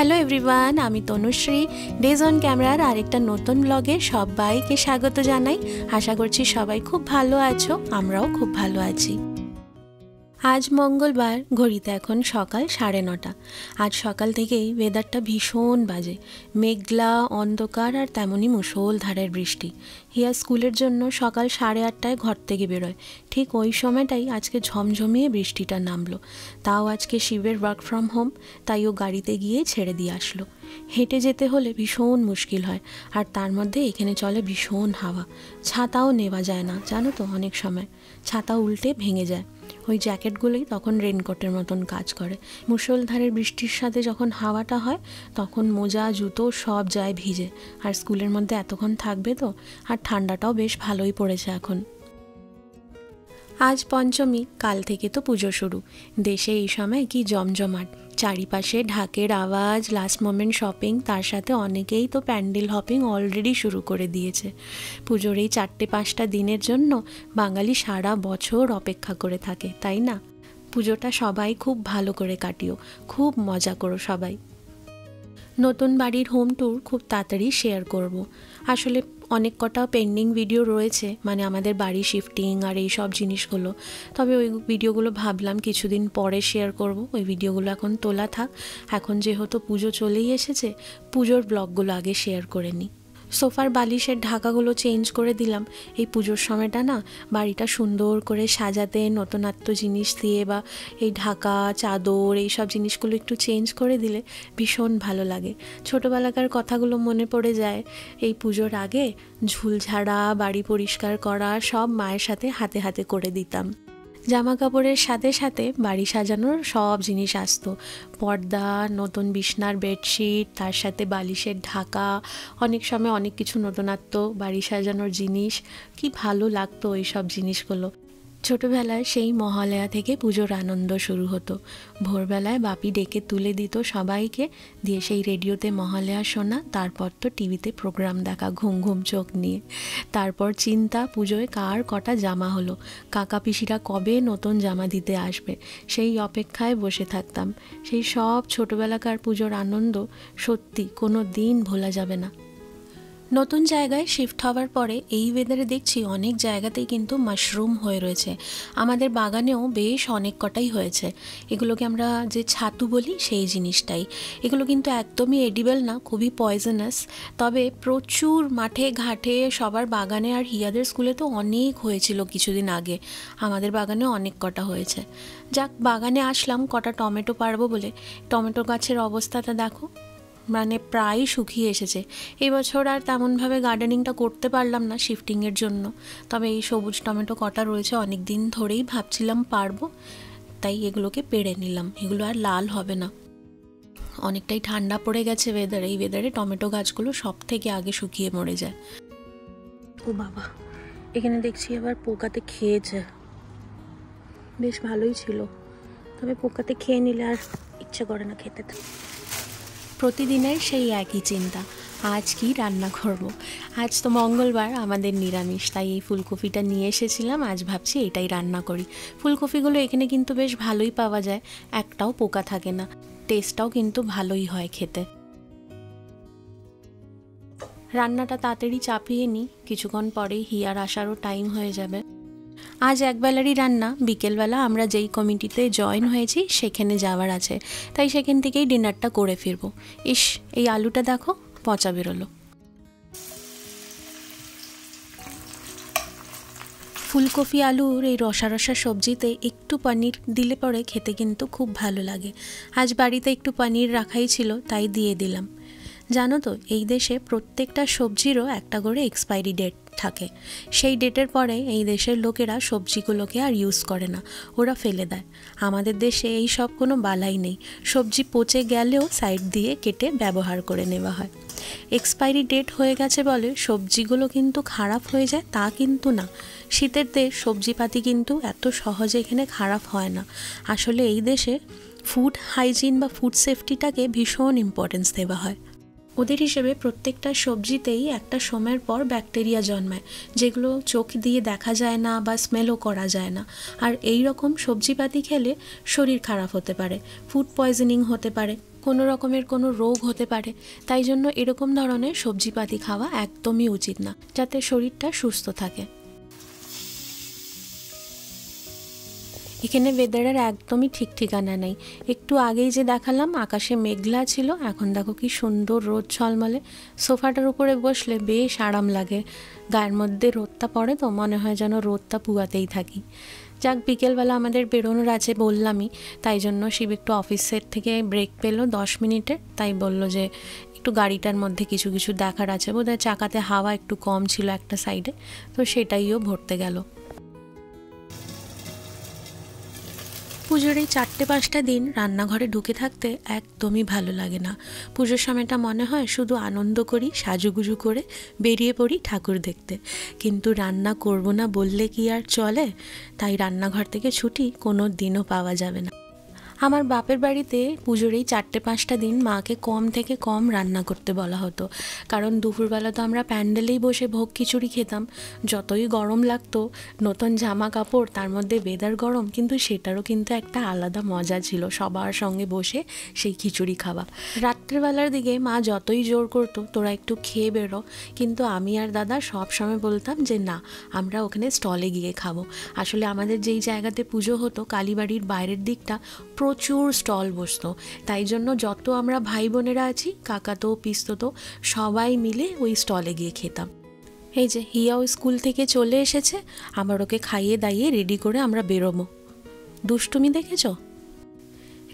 Hello everyone আমি Tanushree. Days on ক্যামেরার আরেকটা নতুন ব্লগে সবাইকে স্বাগত জানাই। আশা করছি সবাই খুব ভালো আছো, আমরাও খুব ভালো আছি। আজ মঙ্গলবার, ঘড়িতে এখন সকাল সাড়ে নটা। আজ সকাল থেকেই ওয়েদারটা ভীষণ বাজে। মেঘলা, অন্ধকার আর তেমনই মুষলধারের বৃষ্টি। হিয়া স্কুলের জন্য সকাল সাড়ে আটটায় ঘর থেকে বেরোয়। ঠিক ওই সময়টাই আজকে ঝমঝমিয়ে বৃষ্টিটা নামলো। তাও আজকে শিবের ওয়ার্ক ফ্রম হোম তাই ও গাড়িতে গিয়ে ছেড়ে দিয়ে আসলো। হেঁটে যেতে হলে ভীষণ মুশকিল হয়, আর তার মধ্যে এখানে চলে ভীষণ হাওয়া। ছাতাও নেওয়া যায় না, জানো তো, অনেক সময়। ছাতা উল্টে ভেঙে যায়। ওই জ্যাকেটগুলোই তখন রেনকোটের মতন কাজ করে। মুষলধারের বৃষ্টির সাথে যখন হাওয়াটা হয়, তখন মোজা, জুতো সব যায় ভিজে। আর স্কুলের মধ্যে এতক্ষণ থাকবে তো? আর ঠান্ডাটাও বেশ ভালোই পড়েছে এখন। আজ পঞ্চমী, কাল থেকে তো পুজো শুরু। দেশে এই সময় কি জমজমাট। চারিপাশে ঢাকের আওয়াজ লাস্ট মোমেন্ট শপিং তার সাথে অনেকেই তো প্যান্ডেল হপিং অলরেডি শুরু করে দিয়েছে। পুজোর এই চারটে পাঁচটা দিনের জন্য বাঙালি সারা বছর অপেক্ষা করে থাকে, তাই না? পুজোটা সবাই খুব ভালো করে কাটিও, খুব মজা করো সবাই। নতুন বাড়ির হোম ট্যুর খুব তাড়াতাড়ি শেয়ার করব। আসলে অনেক কটা পেন্ডিং ভিডিও রয়েছে মানে আমাদের বাড়ি শিফটিং আর এই সব জিনিসগুলো। তবে ওই ভিডিওগুলো ভাবলাম কিছুদিন পরে শেয়ার করব। ওই ভিডিওগুলো এখন তোলা থাক। এখন যেহেতু পুজো চলেই এসেছে, পুজোর ব্লগগুলো আগে শেয়ার করে নিই। সোফার বালিশের ঢাকাগুলো চেঞ্জ করে দিলাম। এই পুজোর সময়টা না বাড়িটা সুন্দর করে সাজাতে, নতুনত্ব জিনিস দিয়ে বা এই ঢাকা, চাদর এই সব জিনিসগুলো একটু চেঞ্জ করে দিলে ভীষণ ভালো লাগে। ছোটোবেলাকার কথাগুলো মনে পড়ে যায়, এই পুজোর আগে ঝুলঝাড়া, বাড়ি পরিষ্কার করা সব মায়ের সাথে হাতে হাতে করে দিতাম। জামা কাপড়ের সাথে সাথে বাড়ি সাজানোর সব জিনিস আসতো। পর্দা, নতুন বিছনার বেডশিট, তার সাথে বালিশের ঢাকা, অনেক সময় অনেক কিছু নতুনত্ব, বাড়ি সাজানোর জিনিস। কি ভালো লাগতো ওই সব জিনিসগুলো। ছোটবেলায় সেই মহালয়া থেকে পুজোর আনন্দ শুরু হতো। ভোরবেলায় বাপি ডেকে তুলে দিত সবাইকে, দিয়ে সেই রেডিওতে মহালয়া শোনা, তারপর তো টিভিতে প্রোগ্রাম দেখা, ঘুম ঘুম চোখ নিয়ে। তারপর চিন্তা, পুজোয় কার কটা জামা হলো? কাকা পিসিরা কবে নতুন জামা দিতে আসবে? সেই অপেক্ষায় বসে থাকতাম। সেই সব ছোটবেলাকার পুজোর আনন্দ সত্যি কোনো দিন ভোলা যাবে না। নতুন জায়গায় শিফট হওয়ার পরে এই ওয়েদারে দেখছি অনেক জায়গাতেই কিন্তু মাশরুম হয়ে রয়েছে। আমাদের বাগানেও বেশ অনেক কটাই হয়েছে। এগুলোকে আমরা যে ছাতু বলি সেই জিনিসটাই। এগুলো কিন্তু একদমই এডিবেল না, খুবই পয়জনাস তবে প্রচুর মাঠে ঘাটে সবার বাগানে আর হিয়াদের স্কুলে তো অনেক হয়েছিল কিছুদিন আগে। আমাদের বাগানে অনেক কটা হয়েছে। যাক, বাগানে আসলাম, কটা টমেটো পারব বলে। টমেটো গাছের অবস্থাটা দেখো। মানে প্রায় শুকিয়ে এসেছে। এবছর আর তেমনভাবে গার্ডেনিংটা করতে পারলাম না শিফটিংয়ের জন্য। তবে এই সবুজ টমেটো কটা রয়েছে অনেক দিন ধরেই ভাবছিলাম পারব, তাই এগুলোকে পেড়ে নিলাম। এগুলো আর লাল হবে না। অনেকটাই ঠান্ডা পড়ে গেছে ওয়েদার এই ওয়েদারে টমেটো গাছগুলো সব থেকে আগে শুকিয়ে মরে যায়। ও বাবা, এখানে দেখছি আবার পোকাতে খেয়েছে। বেশ ভালোই ছিল। তবে পোকাতে খেয়ে নিলে আর ইচ্ছে করে না খেতে। প্রতিদিনের সেই একই চিন্তা। আজ কি রান্না করব। আজ তো মঙ্গলবার, আমাদের নিরামিষ, তাই এই ফুলকপিটা নিয়ে এসেছিলাম, আজ ভাবছি এটাই রান্না করি। ফুলকপিগুলো এখানে কিন্তু বেশ ভালোই পাওয়া যায়, একটাও পোকা থাকে না। টেস্টটাও কিন্তু ভালোই হয় খেতে। রান্নাটা তাড়াতাড়ি চাপিয়ে নিই, কিছুক্ষণ পরেই হিয়ার আসারও টাইম হয়ে যাবে। আজ একবেলারই রান্না। বিকেলবেলা আমরা যেই কমিটিতে জয়েন হয়েছি, সেখানে যাওয়ার আছে। তাই সেখান থেকেই ডিনারটা করে ফিরবো। ইস, এই আলুটা দেখো, পচা বেরোলো। ফুলকপি আলুর এই রসা রসা সবজিতে একটু পনির দিলে পরে খেতে কিন্তু খুব ভালো লাগে। আজ বাড়িতে একটু পনির রাখাই ছিল, তাই দিয়ে দিলাম। জানো তো, এই দেশে প্রত্যেকটা সবজিরও একটা করে এক্সপায়ারি ডেট থাকে। সেই ডেটের পরে এই দেশের লোকেরা সবজিগুলোকে আর ইউজ করে না, ওরা ফেলে দেয়। আমাদের দেশে এই সব কোনো বালাই নেই, সবজি পচে গেলেও সাইড দিয়ে কেটে ব্যবহার করে নেওয়া হয়। এক্সপায়ারি ডেট হয়ে গেছে বলে সবজিগুলো কিন্তু খারাপ হয়ে যায়, তা কিন্তু না। শীতের দেশ সবজিপাতি কিন্তু এত সহজে এখানে খারাপ হয় না। আসলে এই দেশে ফুড হাইজিন বা ফুড সেফটিটাকে ভীষণ ইম্পর্টেন্স দেওয়া হয়। ওদের হিসেবে প্রত্যেকটা সবজিতেই একটা সময়ের পর ব্যাকটেরিয়া জন্মায়, যেগুলো চোখ দিয়ে দেখা যায় না বা স্মেলও করা যায় না। আর এই রকম সবজিপাতি খেলে শরীর খারাপ হতে পারে ফুড পয়জনিং হতে পারে, কোনো রকমের কোনো রোগ হতে পারে। তাই জন্য এরকম ধরনের সবজিপাতি খাওয়া একদমই উচিত না, যাতে শরীরটা সুস্থ থাকে। এখানে ওয়েদারের একদমই ঠিক ঠিকানা নেই। একটু আগেই যে দেখালাম, আকাশে মেঘলা ছিল, এখন দেখো কি সুন্দর রোদ ঝলমলে। সোফাটার উপরে বসলে বেশ আরাম লাগে। গায়ের মধ্যে রোদটা পড়ে তো, মনে হয় যেন রোদটা পুয়াতেই থাকি। যাক, বিকেলবেলা আমাদের বেরোনোর আছে বললামই, তাই জন্য শিব একটু অফিসের থেকে ব্রেক পেল দশ মিনিটের তাই বলল যে, একটু গাড়িটার মধ্যে কিছু কিছু দেখার আছে। বোধহয় চাকাতে হাওয়া একটু কম ছিল একটা সাইডে তো সেটাইও ভরতে গেল। পুজোর এই চারটে পাঁচটা দিন রান্নাঘরে ঢুকে থাকতে একদমই ভালো লাগে না। পুজোর সময়টা মনে হয় শুধু আনন্দ করি, সাজুগুজু করে বেরিয়ে পড়ি ঠাকুর দেখতে। কিন্তু রান্না করব না বললে কি আর চলে? তাই রান্নাঘর থেকে ছুটি কোনো দিনও পাওয়া যাবে না। আমার বাপের বাড়িতে পুজোর এই চারটে পাঁচটা দিন মাকে কম থেকে কম রান্না করতে বলা হতো। কারণ দুপুরবেলা তো আমরা প্যান্ডেলেই বসে ভোগ খিচুড়ি খেতাম। যতই গরম লাগতো, নতুন জামা কাপড়, তার মধ্যে বেদার গরম, কিন্তু সেটারও কিন্তু একটা আলাদা মজা ছিল সবার সঙ্গে বসে সেই খিচুড়ি খাওয়া। রাত্রেবেলার দিকে মা যতই জোর করতো, তোরা একটু খেয়ে বেরো। কিন্তু আমি আর দাদা সব সময় বলতাম যে, না, আমরা ওখানে স্টলে গিয়ে খাব। আসলে আমাদের যেই জায়গাতে পুজো হতো, কালীবাড়ির বাইরের দিকটা প্রচুর স্টল বসতো। তাই জন্য যত আমরা ভাই বোনেরা আছি, কাকাতো, পিস্ততো, সবাই মিলে ওই স্টলে গিয়ে খেতাম। এই যে হিয়াও স্কুল থেকে চলে এসেছে আমার ওকে খাইয়ে দাইয়ে রেডি করে আমরা বেরোবো। দুষ্টুমি দেখেছ?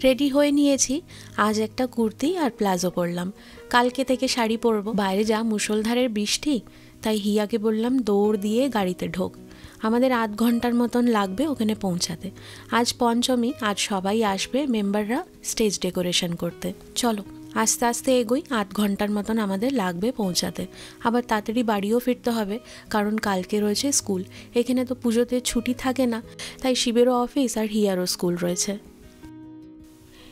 রেডি হয়ে নিয়েছি, আজ একটা কুর্তি আর প্লাজো পরলাম। কালকে থেকে শাড়ি পরবো। বাইরে যা মুসলধারের বৃষ্টি, তাই হিয়াকে বললাম দৌড় দিয়ে গাড়িতে ঢোক। আমাদের আধ ঘণ্টার মতন লাগবে ওখানে পৌঁছাতে। আজ পঞ্চমী, আজ সবাই আসবে মেম্বাররা স্টেজ ডেকোরেশন করতে। চলো, আস্তে আস্তে এগোই, আধ ঘণ্টার মতন আমাদের লাগবে পৌঁছাতে। আবার তাড়াতাড়ি বাড়িও ফিরতে হবে, কারণ কালকে রয়েছে স্কুল। এখানে তো পুজোতে ছুটি থাকে না, তাই শিবেরও অফিস আর হিয়ারও স্কুল রয়েছে।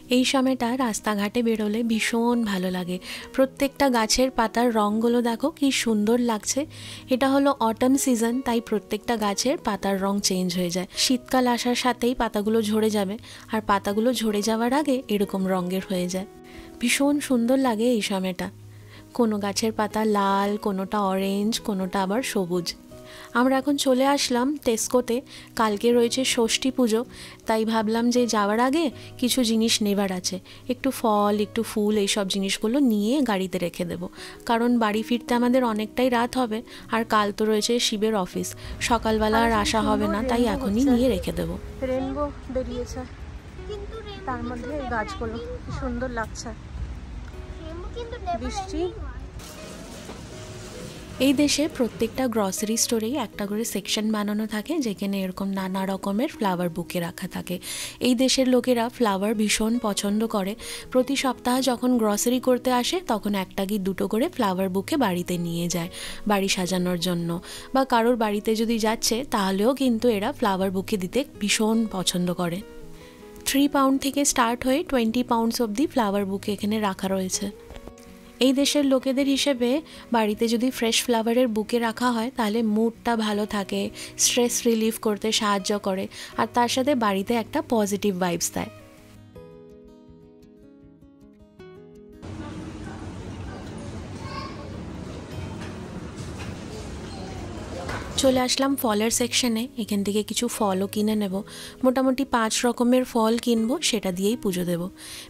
এই সময়টা রাস্তাঘাটে বেরোলে ভীষণ ভালো লাগে। প্রত্যেকটা গাছের পাতার রঙগুলো দেখো কি সুন্দর লাগছে। এটা হলো অটম সিজন তাই প্রত্যেকটা গাছের পাতার রং চেঞ্জ হয়ে যায়। শীতকাল আসার সাথেই পাতাগুলো ঝরে যাবে, আর পাতাগুলো ঝরে যাওয়ার আগে এরকম রঙের হয়ে যায়। ভীষণ সুন্দর লাগে এই সময়টা। কোনো গাছের পাতা লাল, কোনোটা অরেঞ্জ কোনোটা আবার সবুজ। আমরা এখন চলে আসলাম টেস্কোতে কালকে রয়েছে ষষ্ঠী পুজো, তাই ভাবলাম যে যাওয়ার আগে কিছু জিনিস নেবার আছে। একটু ফল, একটু ফুল, এইসব জিনিসগুলো নিয়ে গাড়িতে রেখে দেব। কারণ বাড়ি ফিরতে আমাদের অনেকটাই রাত হবে, আর কাল তো রয়েছে শিবের অফিস। সকালবেলা আর আসা হবে না, তাই এখনই নিয়ে রেখে দেব। রেনবো বেরিয়েছে। তার মধ্যে গাছগুলো সুন্দর লাগছে। বৃষ্টি এই দেশে প্রত্যেকটা গ্রসারি স্টোরেই একটা করে সেকশন বানানো থাকে, যেখানে এরকম নানা রকমের ফ্লাওয়ার বুকে রাখা থাকে। এই দেশের লোকেরা ফ্লাওয়ার ভীষণ পছন্দ করে। প্রতি সপ্তাহে যখন গ্রসারি করতে আসে, তখন একটা কি দুটো করে ফ্লাওয়ার বুকে বাড়িতে নিয়ে যায়, বাড়ি সাজানোর জন্য। বা কারোর বাড়িতে যদি যাচ্ছে, তাহলেও কিন্তু এরা ফ্লাওয়ার বুকে দিতে ভীষণ পছন্দ করে। থ্রি পাউন্ড থেকে স্টার্ট হয়ে টোয়েন্টি পাউন্ডস অবধি ফ্লাওয়ার বুকে এখানে রাখা রয়েছে। এই দেশের লোকেদের হিসেবে বাড়িতে যদি ফ্রেশ ফ্লাওয়ারের বুকে রাখা হয়, তাহলে মুডটা ভালো থাকে স্ট্রেস রিলিফ করতে সাহায্য করে। আর তার সাথে বাড়িতে একটা পজিটিভ ভাইবস দেয়। চলে আসলাম ফলের সেকশনে এখান থেকে কিছু ফলও কিনে নেব। মোটামুটি পাঁচ রকমের ফল কিনবো, সেটা দিয়েই পুজো দেব।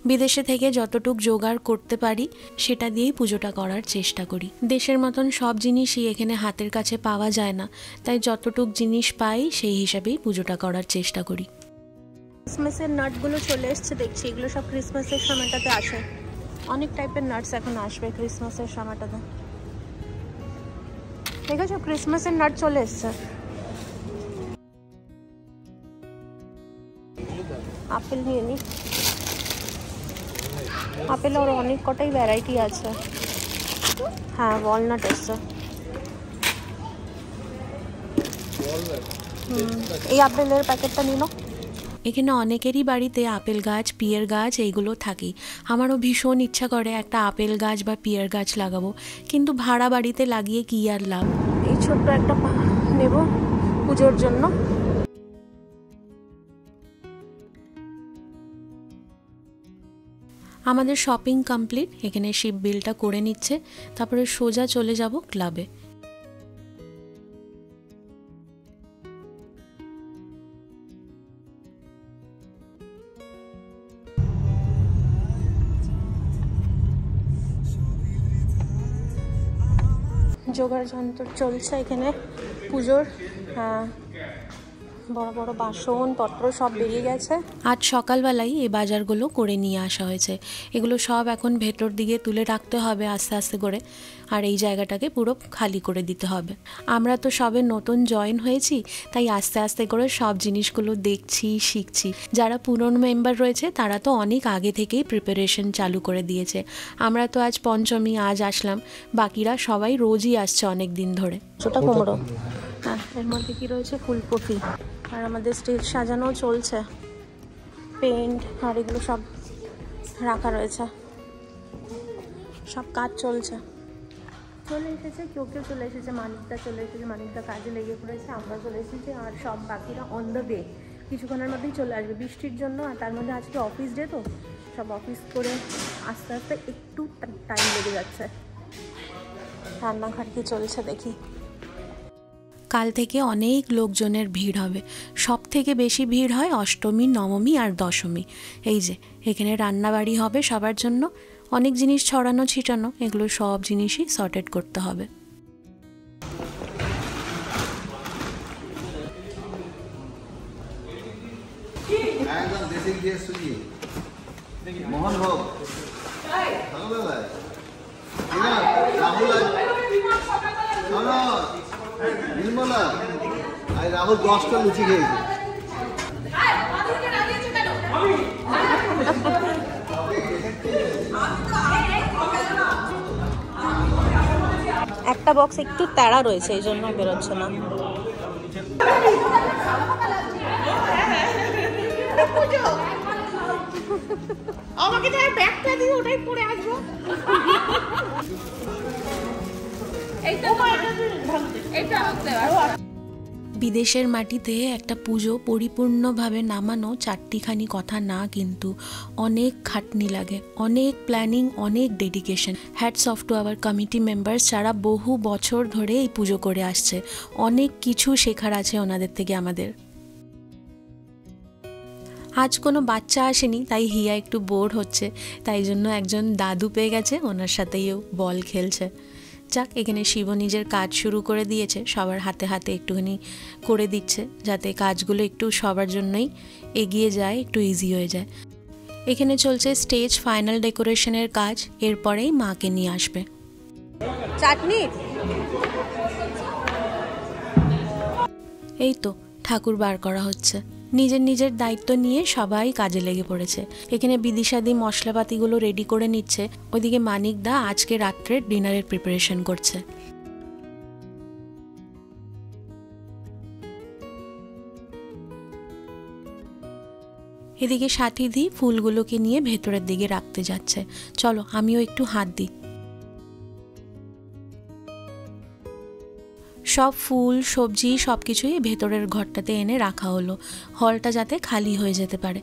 বিদেশে থেকে যতটুক জোগাড় করতে পারি, সেটা দিয়েই পুজোটা করার চেষ্টা করি। দেশের মতন সব জিনিসই এখানে হাতের কাছে পাওয়া যায় না, তাই যতটুক জিনিস পাই, সেই হিসাবেই পুজোটা করার চেষ্টা করি। ক্রিসমাসের নাটগুলো চলে এসছে, দেখছি। এগুলো সব ক্রিসমাসের সময়টাতে আসে। অনেক টাইপের নাটস এখন আসবে ক্রিসমাসের সময়টাতে। দেখেছ ক্রিসমাসের নাট চলে এসছে আপেল নিয়ে নি আপেল ওর অনেক কটাই ভ্যারাইটি আছে হ্যাঁ ওয়ালনাট এসছে এই আপেলের প্যাকেটটা নিল এখানে অনেকেরই বাড়িতে আপেল গাছ পিয়ের গাছ এইগুলো থাকেই। আমারও ভীষণ ইচ্ছা করে একটা আপেল গাছ বা পিয়ের গাছ লাগাবো। কিন্তু ভাড়া বাড়িতে লাগিয়ে কি আর লাভ? এই ছোট্ট একটা নেব পুজোর জন্য। আমাদের শপিং কমপ্লিট। এখানে শিপ বিলটা করে নিচ্ছে। তারপরে সোজা চলে যাব ক্লাবে। জোগাড় যন্ত্র চলছে এখানে পুজোর বড় বড় বাসন পত্র সব বেরিয়ে গেছে। আজ সকালবেলাই এই বাজারগুলো করে নিয়ে আসা হয়েছে। এগুলো সব এখন ভেতর দিকে তুলে রাখতে হবে আস্তে আস্তে করে। আর এই জায়গাটাকে পুরো খালি করে দিতে হবে। আমরা তো সবে নতুন জয়েন হয়েছি তাই আস্তে আস্তে করে সব জিনিসগুলো দেখছি শিখছি। যারা পুরনো মেম্বার রয়েছে তারা তো অনেক আগে থেকেই প্রিপারেশন চালু করে দিয়েছে। আমরা তো আজ পঞ্চমী আজ আসলাম। বাকিরা সবাই রোজই আসছে অনেক দিন ধরে ছোটা কুমড়ো। হ্যাঁ এর মধ্যে কি রয়েছে? ফুলকপি। আর আমাদের স্টেজ সাজানো চলছে। পেন্ট আর এগুলো সব রাখা রয়েছে। সব কাজ চলছে। চলে এসেছে কেউ কেউ চলে এসেছে মানিকদা চলে এসেছে মানিকদা কাজে লেগে পড়েছে আমরা চলে এসেছি আর সব বাকিরা অন দ্য ওয়ে কিছুক্ষণের মধ্যেই চলে আসবে বৃষ্টির জন্য আর তার মধ্যে আজকে অফিস ডে তো সব অফিস করে আস্তে আস্তে একটু টাইম লেগে যাচ্ছে। রান্নাঘর কি চলছে দেখি। কাল থেকে অনেক লোকজনের ভিড় হবে। সব থেকে বেশি ভিড় হয় অষ্টমী, নবমী আর দশমী। এই যে, এখানে রান্নাবাড়ি হবে সবার জন্য। অনেক জিনিস ছড়ানো, ছিটানো, এগুলো সব জিনিসই সর্টেড করতে হবে। মোহন ভোগ। নির্মলা আর রাহুল দশটা লুচি খেয়েছে। একটা বক্স একটু তেড়া রয়েছে এই জন্য বেরোচ্ছে না। আমাকে যাই ব্যাগটা দিয়ে ওটাই পরে আসব। বিদেশের মাটিতে একটা পুজো পরিপূর্ণভাবে নামানো চারটিখানি কথা না কিন্তু অনেক খাটনি লাগে, অনেক প্ল্যানিং অনেক dedication hats off to our committee members যারা বহু বছর ধরে এই পুজো করে আসছে। অনেক কিছু শেখার আছে ওনাদের থেকে আমাদের। আজ কোনো বাচ্চা আসেনি, তাই হিয়া একটু বোর হচ্ছে, তাই জন্য একজন দাদু পেয়ে গেছে, ওনার সাথেই বল খেলছে। যাক এখানে শিব নিজের কাজ শুরু করে দিয়েছে সবার হাতে হাতে একটুখানি করে দিচ্ছে যাতে কাজগুলো একটু সবার জন্যই এগিয়ে যায় একটু ইজি হয়ে যায়। এখানে চলছে স্টেজ ফাইনাল ডেকোরেশনের কাজ এরপরেই মাকে নিয়ে আসবে। চাটনি? এই তো ঠাকুর বার করা হচ্ছে। নিজের নিজের দায়িত্ব নিয়ে সবাই কাজে লেগে পড়েছে। এখানে বিদিশাদি মশলাপাতিগুলো রেডি করে নিচ্ছে। ওইদিকে মানিক দা আজকে রাত্রে ডিনারের প্রিপারেশন করছে। এদিকে সাথীদি ফুলগুলোকে নিয়ে ভেতরের দিকে রাখতে যাচ্ছে। চলো, আমিও একটু হাত দিই। সব ফুল, সবজি সব কিছুই ভেতরের ঘরটাতে এনে রাখা হলো। হলটা যাতে খালি হয়ে যেতে পারে।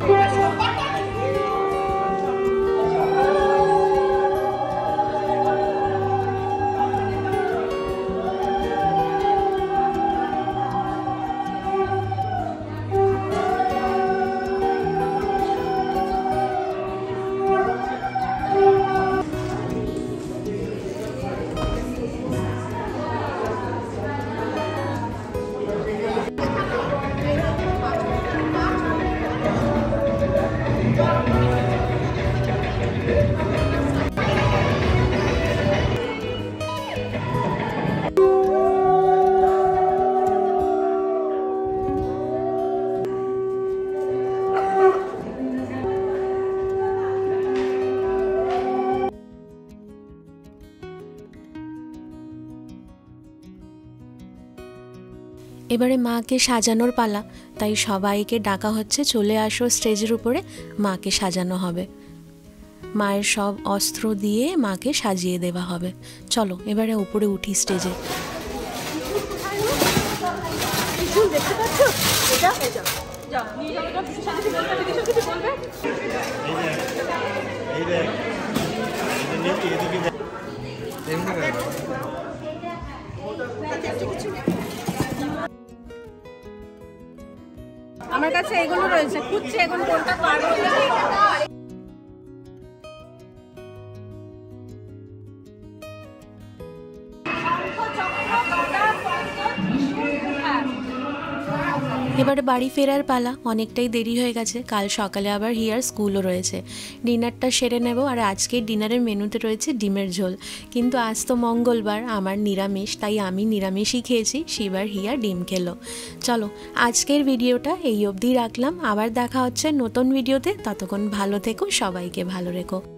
Música এবারে মাকে সাজানোর পালা তাই সবাইকে ডাকা হচ্ছে চলে আসো স্টেজের উপরে মাকে সাজানো হবে মায়ের সব অস্ত্র দিয়ে মাকে সাজিয়ে দেওয়া হবে চলো এবারে উপরে উঠি স্টেজে আমার কাছে এগুলো রয়েছে খুঁজছে এখন কোনটা পারব। এবারে বাড়ি ফেরার পালা অনেকটাই দেরি হয়ে গেছে। কাল সকালে আবার হিয়ার স্কুলও রয়েছে। ডিনারটা সেরে নেব আর আজকের ডিনারের মেনুতে রয়েছে ডিমের ঝোল। কিন্তু আজ তো মঙ্গলবার, আমার নিরামিষ, তাই আমি নিরামিষই খেয়েছি, শিবার হিয়া ডিম খেলো। চলো, আজকের ভিডিওটা এই অবধি রাখলাম। আবার দেখা হচ্ছে নতুন ভিডিওতে। ততক্ষণ ভালো থেকো, সবাইকে ভালো রেখো।